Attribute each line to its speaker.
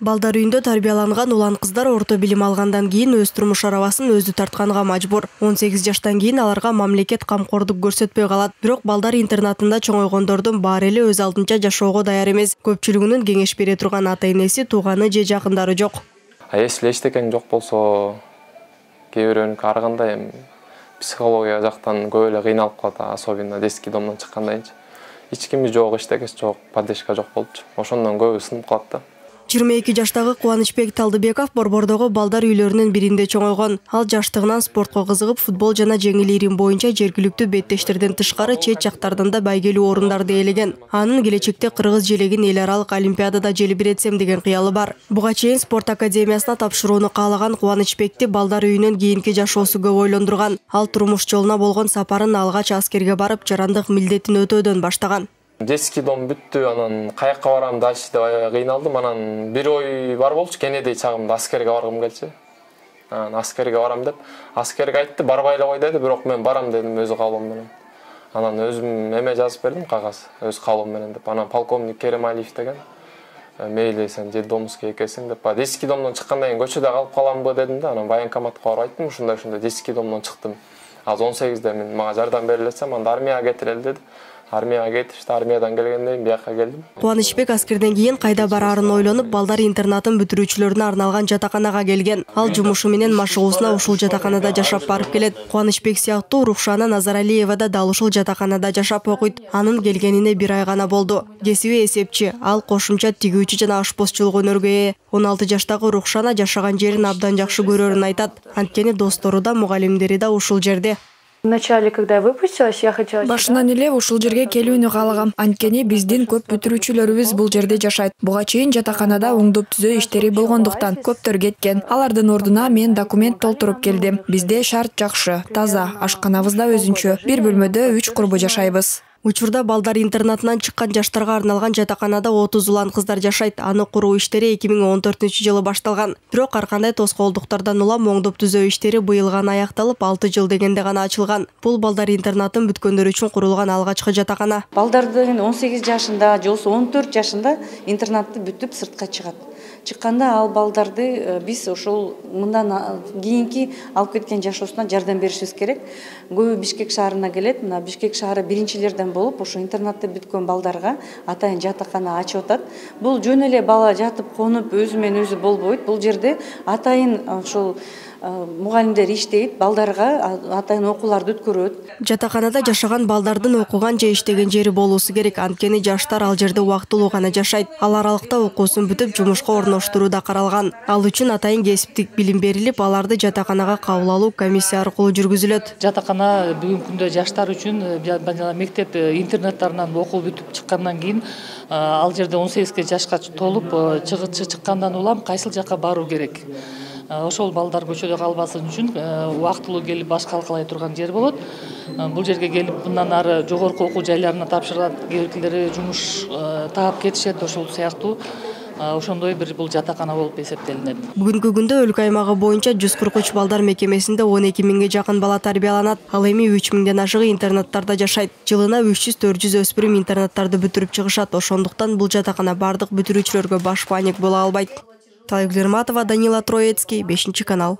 Speaker 1: балдар үйүндө тарбияланган улан кыздар орто билим алгандан кийин өз турмуш арабасын өзү тартканга мажбур. Он сегиз жаштан кийин аларга мамлекет камкордук көрсөтпөй калат. Бирок балдар интернатында чоңойгондордун баары эле өз алдынча жашоого даяр эмес. Көпчүлүгүнүн кеңеш бере турган ата энеси тууганы же жакындары жок.
Speaker 2: Если эчтекең жок болсо кээ бирөөнүкү ар кандай эми? Психология жактан көп эле кыйналып калат особенно детский домдон чыккандайынчы. Эч кими жок эчтекеси жок поддержка жок болупчу ошондон көбү сынып калат да
Speaker 1: жыйырма эки жаштагы кубанычбек талдыбеков борбордогу балдар үйлөрүнүн биринде чоңойгон ал жаштыгынан спортко кызыгып футбол жана жеңил ирим боюнча жергиликтүү беттештерден тышкары чет жактардан да байгелүү орундарды ээлеген анын келечекте кыргыз желегин эл аралык олимпиадада желбиретсем деген кыялы бар. Буга чейин спорт академиясына тапшырууну каалаган кубанычбекти балдар үйүнүн кийинки жашоосу көп ойлондурган ал турмуш жолуна болгон сапарын алгач аскерге барып жарандык милдетин өтөөдөн баштаган
Speaker 2: детский дом бүттү анан каякка барам дальше деп аябай кыйналдым. Анан бир ой бар болчу кенедей чагымда аскерге баргым келчү анан аскерге барам деп. Аскерге айтты барбай эле кой деди бирок мен барам дедим өз каалоом менен. Анан өзүм эме жазып бердим кагаз өз каалоом менен деп. Анан полковник керималиев деген «Э, мейли сен детдомский экенсиң деп. Баягы детский домдон чыккандан кийин көчөдө калып каламбы дедим да анан военкоматка барып айттым ушундай ушундай детский домдон чыктым. Азыр он сегизде мен мага жардам бере элесем анда армияга кетирели деди. Армияга кетишти армиядан келгенден кийин бияка келдим
Speaker 1: кубанычбек аскерден кийин кайда бараарын ойлонуп балдар интернатын бүтүрүүчүлөрүнө арналган жатаканага келген. Ал жумушу менен машыгуусуна ушул жатаканада жашап барып келет кубанычбек сыяктуу рухшана назаралиева да дал ушул жатаканада жашап окуйт анын келгенине бир ай гана болду кесиби эсепчи ал кошумча тигүүчү жана ашпозчулук өнөргө ээ. Он алты жаштагы рухшана жашаган жерин абдан жакшы көрөрүн айтат. Анткени достору да мугалимдери да ушул жерде.
Speaker 3: Вначале когда я выпустилась я хотела
Speaker 4: башынан эле ушул жерге келүүнү каалагам анткени биздин көп бүтүрүүчүлөрүбүз бул жерде жашайт буга чейин жатаканада оңдоп түзөө иштери болгондуктан көптөр кеткен алардын ордуна мен документ толтуруп келдим бизде шарт жакшы таза ашканабыз да өзүнчө бир бөлмөдө үч курбу жашайбыз.
Speaker 1: Учурда балдар интернатынан чыккан жаштарга арналган жатаканада отуз улан кыздар жашайт. Аны куруу иштери эки миң он төртүнчү жылы башталган. Бирок ар кандай тоскоолдуктардан улам оңдоп түзөө иштери быйыл гана аякталып алты жыл дегенде гана ачылган. Бул балдар интернатын бүткөндөр үчүн курулган алгачкы жатакана.
Speaker 5: Балдардын он сегиз жашында же болбосо он төрт жашында интернатты бүтүп сыртка чыгат чыкканда ал балдарды э, биз ошол мындан кийинки алып кеткен жашоосуна жардам беришибиз керек. Көбү бишкек шаарына келет. Мына бишкек шаары биринчилерден болуп ошо интернатты бүткөн балдарга атайын жатакана ачып атат. Бул жөн эле бала жатып конуп өзү менен өзү болбойт. Бул жерде атайын ошол мугалимдер иштейт балдарга атайын окууларды өткөрөт
Speaker 1: жатаканада жашаган балдардын окуган же иштеген жери болуусу керек. Анткени жаштар ал жерде убактылуу гана жашайт. Ал аралыкта окуусун бүтүп жумушка орноштуруу да каралган. Ал үчүн атайын кесиптик билим берилип аларды жатаканага кабыл алуу комиссия аркылуу жүргүзүлөт.
Speaker 6: Жатакана бүгүнкү күндө жаштар үчүн э, жана мектеп э, интернаттарынан окуу бүтүп чыккандан кийин э, ал жерде он сегизге жашка толуп чыгычы чыккандан улам кайсыл жака баруу керек. Э, ошол балдар көчөдө калбасын үчүн э, убактылуу келип баш калкалай турган жер болот. Э, бул жерге келип мындан ары жогорку окуу жайларына тапшырат кээ биркилери жумуш таап кетишет ошол сыяктуу. Ошондой бир бул жатакана болуп эсептелинет.
Speaker 1: Бүгүнкү күндө өлкө аймагы боюнча жүз кырк үч балдар мекемесинде он эки миңге жакын бала тарбияланат. Ал эми үч миңден ашыгы интернаттарда жашайт. Жылына үч жүз төрт жүз өспүрүм интернаттарды бүтүрүп чыгышат. Ошондуктан бул жатакана баардык бүтүрүүчүлөргө баш паник боло албайт Талик Дерматова, Данила Троицкий, Бешенчий канал.